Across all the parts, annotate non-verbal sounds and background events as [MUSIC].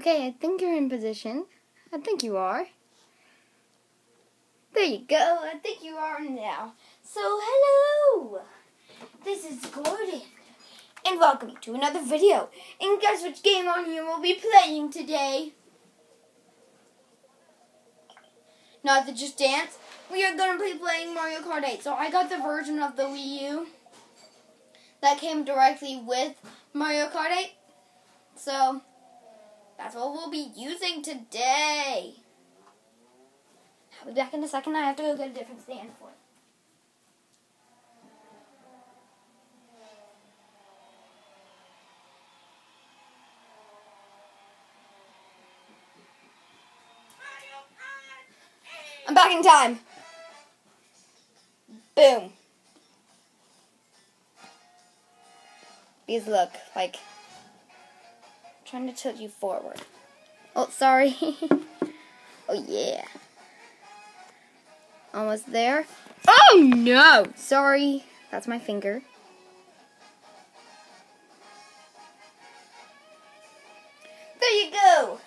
Okay, I think you're in position. I think you are. There you go. I think you are now. So, hello! This is Gordon. And welcome to another video. And guess which game on you we'll be playing today? Not the Just Dance. We are going to be playing Mario Kart 8. So I got the version of the Wii U that came directly with Mario Kart 8. So that's what we'll be using today. I'll be back in a second. I have to go get a different stand for it. I'm back in time. Boom. These look like trying to tilt you forward. Oh, sorry. [LAUGHS] oh yeah. Almost there. Oh no! Sorry. That's my finger. There you go.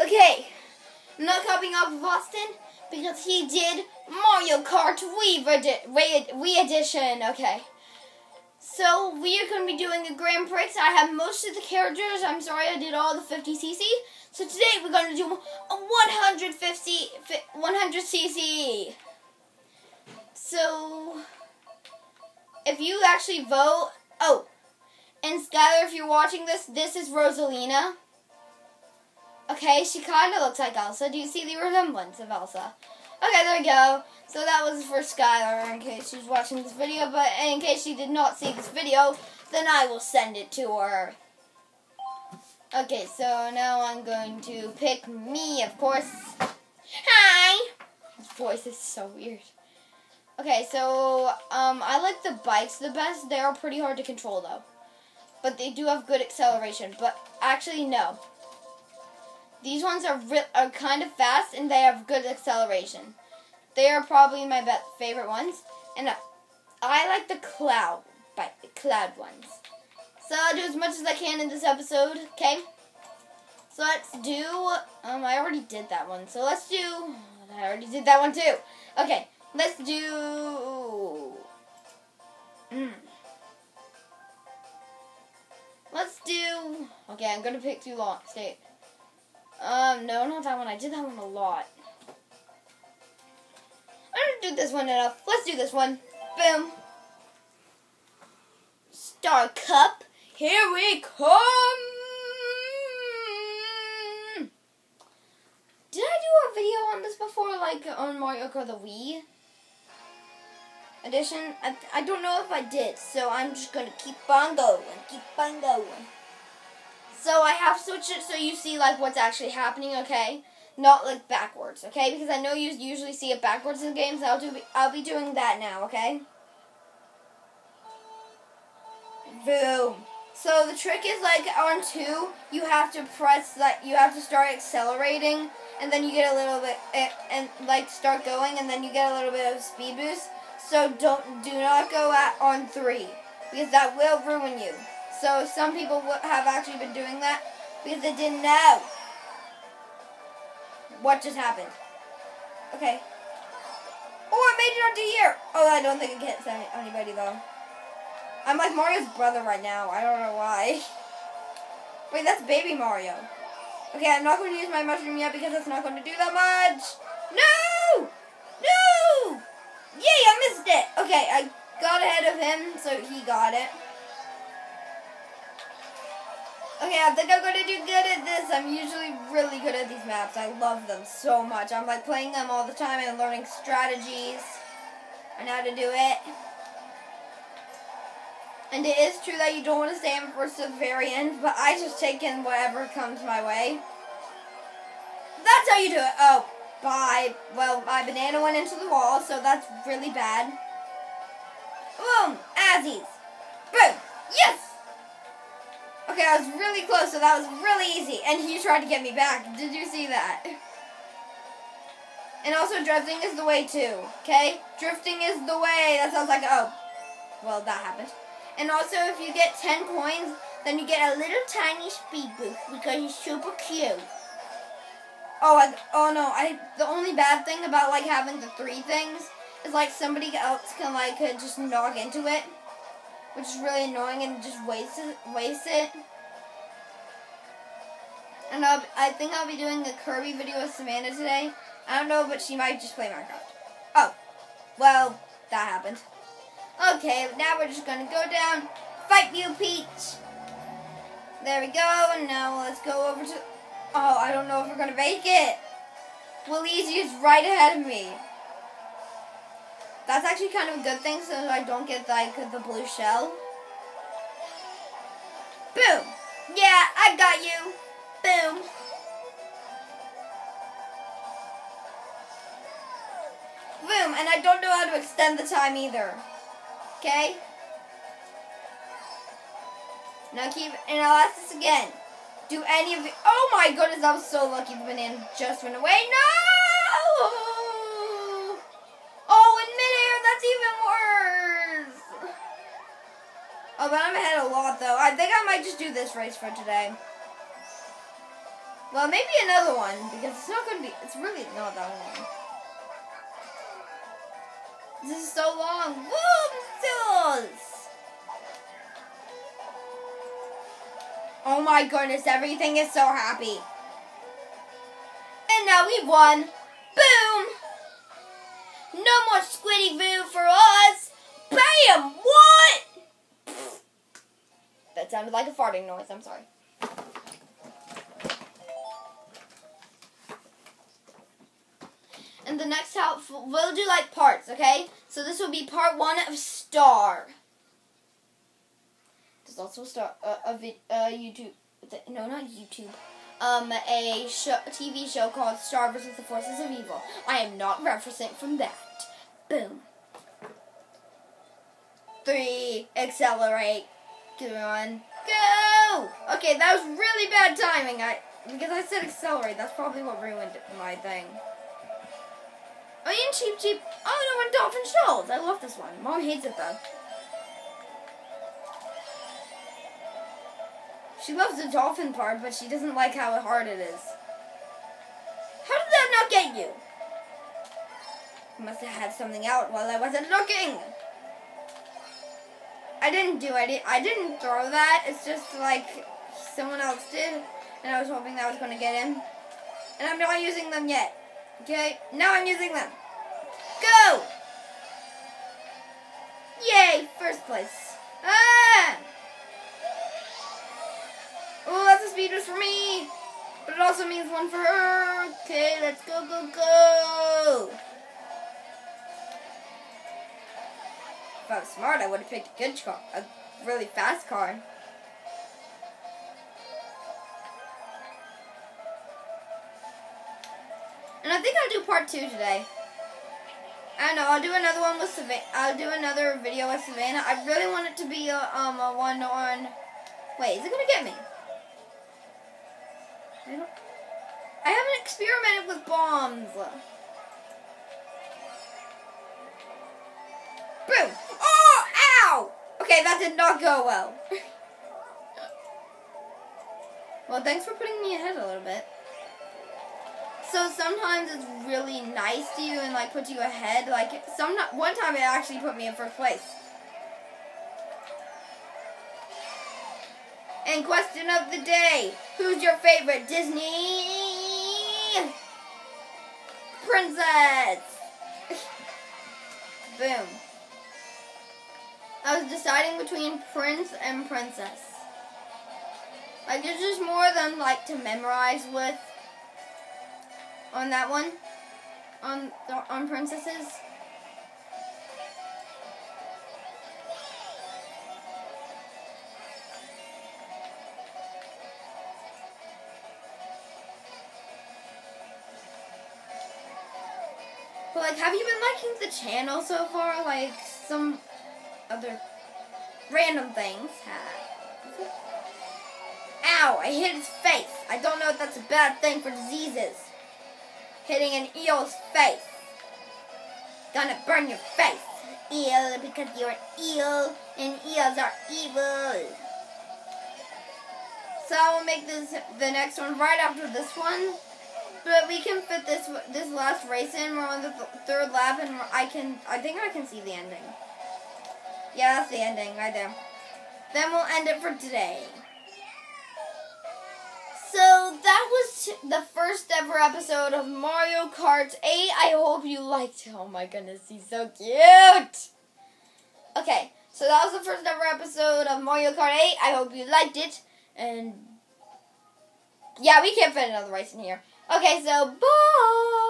Okay. I'm not copying off of Austin because he did Mario Kart Wii, Wii, Wii Edition. Okay. So we are going to be doing a Grand Prix. I have most of the characters. I'm sorry I did all the 50cc. So today we're going to do a 150, 100cc. So if you actually vote, oh, and Skylar, if you're watching this, this is Rosalina. Okay, she kind of looks like Elsa. Do you see the resemblance of Elsa? Okay, there we go. So that was for Skylar in case she's watching this video, but in case she did not see this video, then I will send it to her. Okay, so now I'm going to pick me, of course. Hi! His voice is so weird. Okay, so um, I like the bikes the best. They are pretty hard to control, though. But they do have good acceleration. But actually, no. These ones are are kind of fast and they have good acceleration. They are probably my best favorite ones, and uh, I like the cloud, cloud ones. So I'll do as much as I can in this episode. Okay. So let's do. Um, I already did that one. So let's do. I already did that one too. Okay. Let's do. Mm. Let's do. Okay, I'm gonna pick too long. Stay. Um, no, not that one. I did that one a lot. I don't do this one enough. Let's do this one. Boom. Star Cup. Here we come. Did I do a video on this before, like on Mario Kart the Wii edition? I, I don't know if I did, so I'm just gonna keep on going, keep on going. So I have switched it so you see like what's actually happening, okay? Not like backwards, okay? Because I know you usually see it backwards in games. I'll do I'll be doing that now, okay? Boom. So the trick is like on two, you have to press that you have to start accelerating and then you get a little bit eh, and like start going and then you get a little bit of speed boost. So don't do not go at on three because that will ruin you. So some people have actually been doing that because they didn't know what just happened. Okay. Oh, I made it onto here. Oh, I don't think it hits anybody though. I'm like Mario's brother right now. I don't know why. [LAUGHS] Wait, that's baby Mario. Okay, I'm not going to use my mushroom yet because it's not going to do that much. No! No! Yay, I missed it. Okay, I got ahead of him, so he got it. Okay, I think I'm gonna do good at this. I'm usually really good at these maps. I love them so much. I'm like playing them all the time and learning strategies and how to do it. And it is true that you don't want to stay in first to the very end, but I just take in whatever comes my way. That's how you do it. Oh, bye. Well, my banana went into the wall, so that's really bad. Boom! Azzies. I was really close, so that was really easy. And he tried to get me back. Did you see that? And also, drifting is the way, too. Okay? Drifting is the way. That sounds like, oh. Well, that happened. And also, if you get 10 coins, then you get a little tiny speed boost because he's super cute. Oh, I, oh no! I the only bad thing about like having the three things is like somebody else can like uh, just knock into it, which is really annoying and just waste it. Waste it. And I'll, I think I'll be doing a Kirby video with Savannah today. I don't know, but she might just play Minecraft. Oh, well, that happened. Okay, now we're just gonna go down, fight you, Peach. There we go, and now let's go over to. Oh, I don't know if we're gonna make it. Luigi is right ahead of me. That's actually kind of a good thing, so I don't get like the blue shell. Boom! Yeah, I got you. Boom. Boom, and I don't know how to extend the time either. Okay? Now keep, and I'll ask this again. Do any of you, oh my goodness, I was so lucky the banana just went away. No! Oh, in midair, that's even worse. Oh, but I'm ahead a lot though. I think I might just do this race for today. Well, maybe another one, because it's not going to be, it's really not that long. This is so long. Boom! Oh my goodness, everything is so happy. And now we've won. Boom! No more Squiddy Boo for us. Bam! What? That sounded like a farting noise. I'm sorry. Next we'll do like parts, okay? So this will be part one of Star. There's also a star uh, a, a YouTube no not YouTube um a show, TV show called Star versus the Forces of Evil. I am not referencing from that. Boom. Three, accelerate, one, go. Okay, that was really bad timing. I because I said accelerate. That's probably what ruined my thing. Oh, and cheap, cheap. Oh, no, and Dolphin Shoals. I love this one. Mom hates it, though. She loves the dolphin part, but she doesn't like how hard it is. How did that not get you? Must have had something out while I wasn't looking. I didn't do it. I didn't throw that. It's just like someone else did. And I was hoping that was going to get him. And I'm not using them yet. Okay, now I'm using them. Go! Yay, first place. Ah! Oh, that's a speed boost for me. But it also means one for her. Okay, let's go, go, go. If I was smart, I would have picked a good car. A really fast car. I think I'll do part two today. I don't know. I'll do another one with Savannah. I'll do another video with Savannah. I really want it to be a, um, a one on. Wait, is it gonna get me? I don't. I haven't experimented with bombs. Boom! Oh, ow! Okay, that did not go well. [LAUGHS] well, thanks for putting me ahead a little bit. So sometimes it's really nice to you and like puts you ahead. Like some one time it actually put me in first place. And question of the day: Who's your favorite Disney princess? [LAUGHS] Boom. I was deciding between prince and princess. Like there's just more than like to memorize with on that one on on princesses. But like, have you been liking the channel so far? Like some other random things. Ow! I hit his face. I don't know if that's a bad thing for diseases hitting an eel's face. Gonna burn your face, eel, because you're an eel, and eels are evil. So I will make this the next one right after this one. But we can fit this this last race in. We're on the th third lap, and I can I think I can see the ending. Yeah, that's the ending right there. Then we'll end it for today. So that was the first ever episode of Mario Kart 8. I hope you liked it. Oh my goodness, he's so cute. Okay, so that was the first ever episode of Mario Kart 8. I hope you liked it. And yeah, we can't fit another race in here. Okay, so bye.